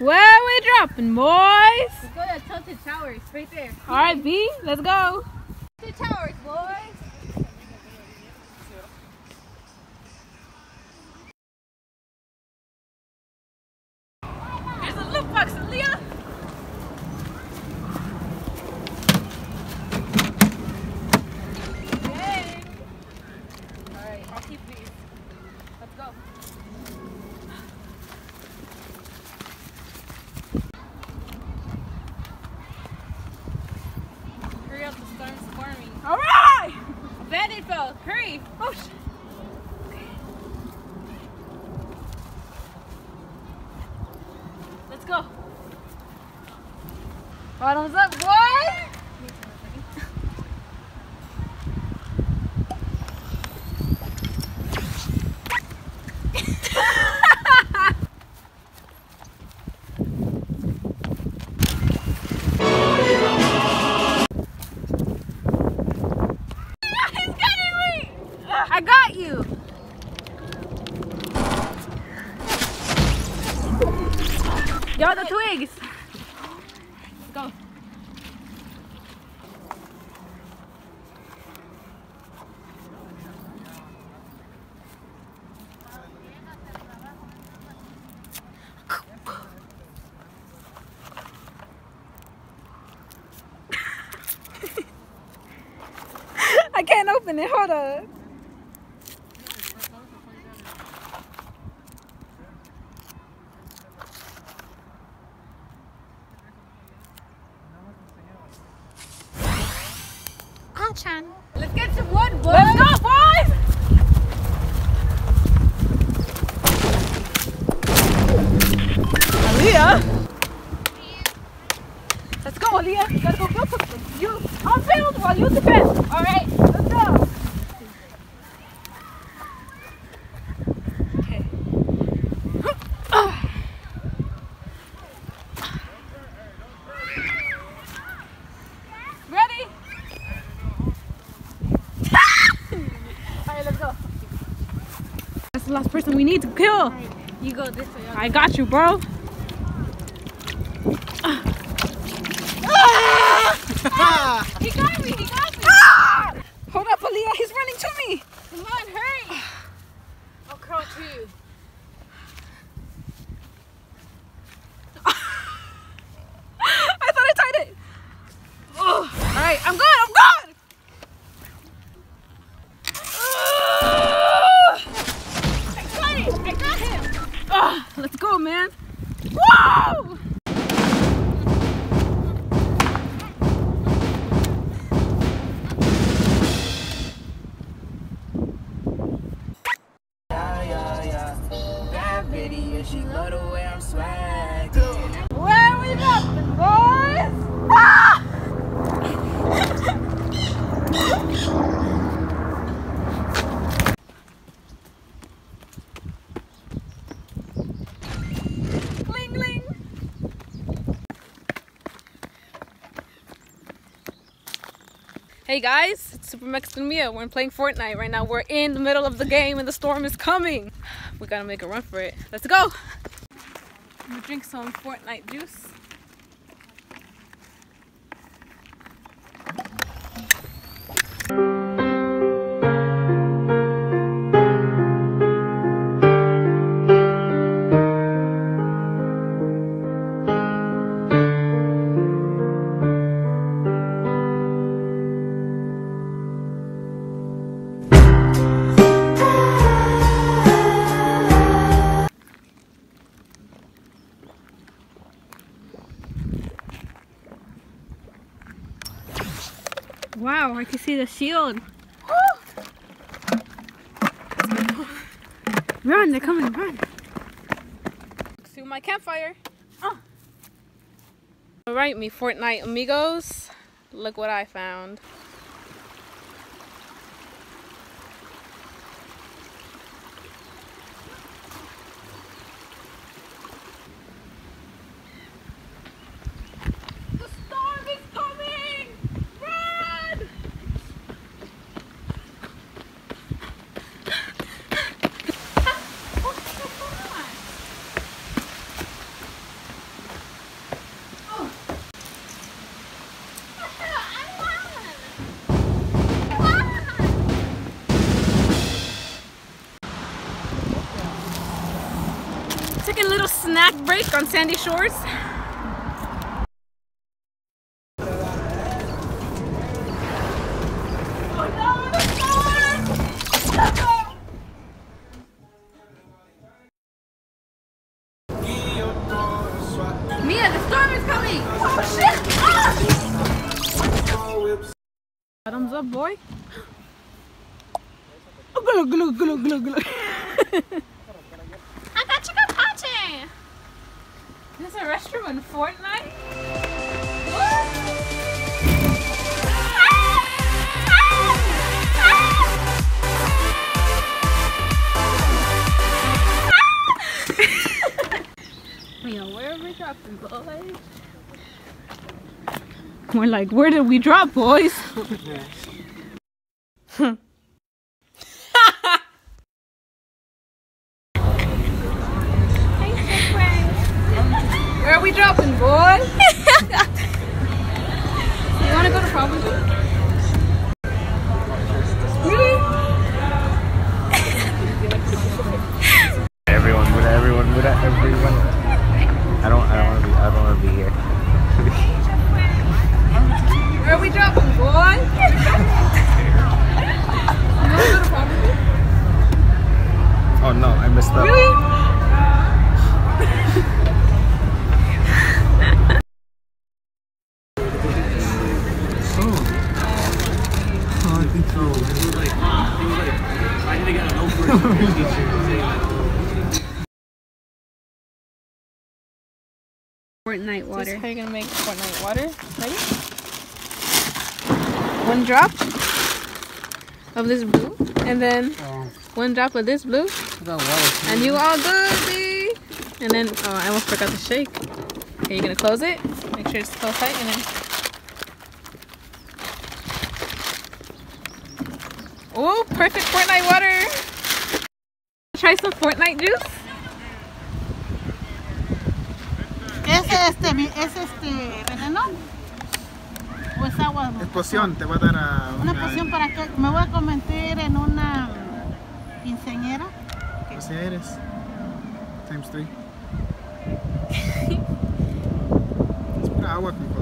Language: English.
Where we dropping, boys? Let's go to Tilted Towers, right there. All right, B, let's go. Tilted Towers, boys. There's a loot box, Leah. Yay. All right, I'll keep these. Let's go. Hurry up, the storm's forming. All right. Bandit fell. Hurry. Oh, shit. Let's go. Bottoms up, boy. Y'all the twigs. Go. I can't open it. Hold on. Chan. Let's get some wood, boys. Let's go, boys! Aaliyah. Let's go, Aaliyah. You gotta go build something. You, I'll build while you defend. All right, let's go. Okay. Ready? All right, let's go. That's the last person we need to kill. You go this way. I got you, bro. He got me. He got me. Hold up, Aaliyah. He's running to me. Come on, hurry. I'll crawl to you. I thought I tied it. Oh. All right, I'm good. I'm good. It. I got him. Ah, let's go, man. Whoa! Where we boys? Hey guys, it's Super Mexican Mia. We're playing Fortnite right now. We're in the middle of the game and the storm is coming. We gotta make a run for it. Let's go. I'm gonna drink some Fortnite juice. Wow, I can see the shield. Run, they're coming, run. To my campfire. Oh. All right, me Fortnite amigos. Look what I found. Taking a little snack break on Sandy Shores. Mia, the storm is coming! Oh shit! Bottoms up, boy. Glug, glug, glug, glug, glug. I got you punching! There's a restroom in Fortnite? Where are we dropping, boys? We're like, where did we drop, boys? Where are we dropping, boy? Fortnite water. This is how you're gonna make Fortnite water. Ready? One drop of this blue, and then Oh, one drop of this blue, water. and you all good, B. And then, oh, I almost forgot to shake. Okay, you're gonna close it. Make sure it's closed tight, and then. Oh, perfect Fortnite water. Try some Fortnite juice. ¿Es este, es este veneno? ¿O es agua? Es poción, te va a dar a Una poción para que me voy a convertir en una quinceañera. Así eres. Times 3. es pura agua con color.